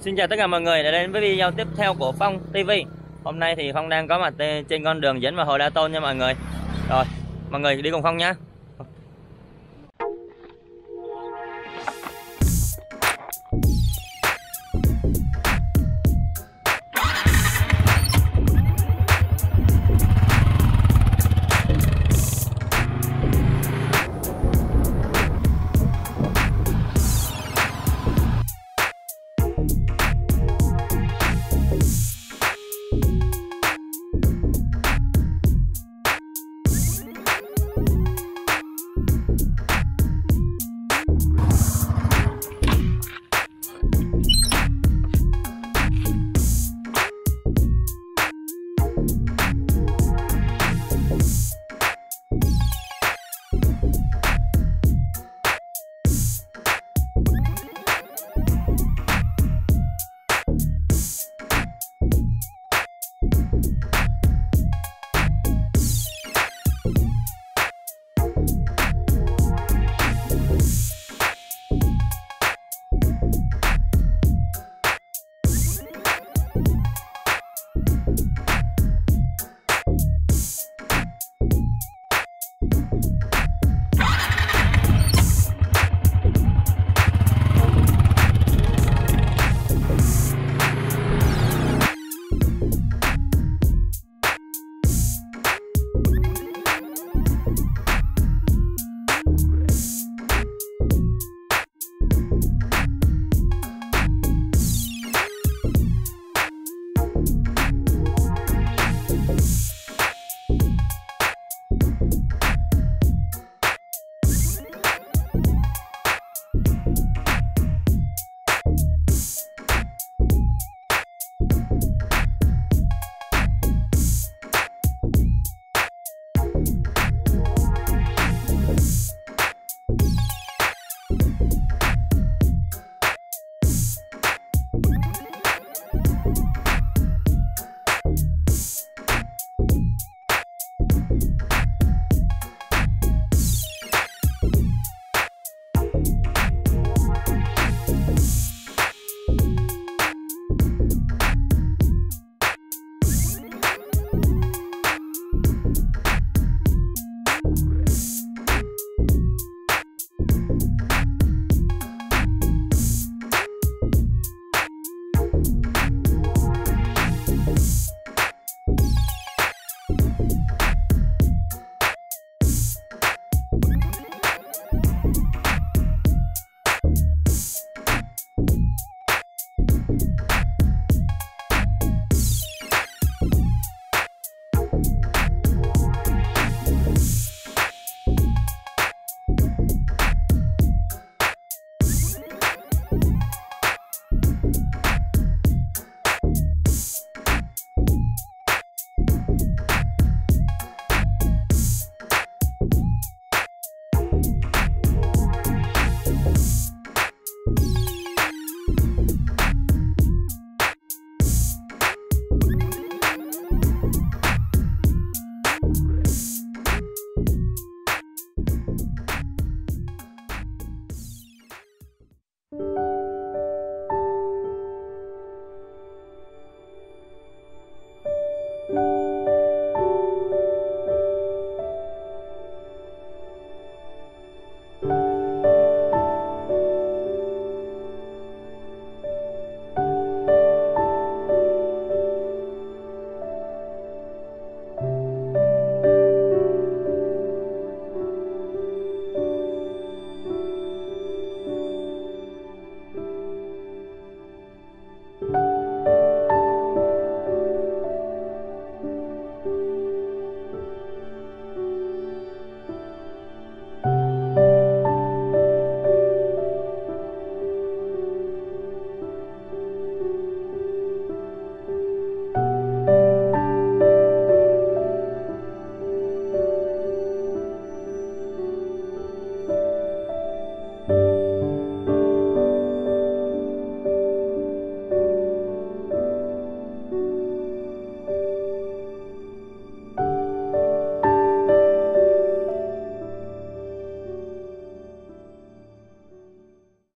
Xin chào tất cả mọi người đã đến với video tiếp theo của Phong TV Hôm nay thì Phong đang có mặt trên con đường dẫn vào Hồ Đa Tôn nha mọi người Rồi, mọi người đi cùng Phong nhé.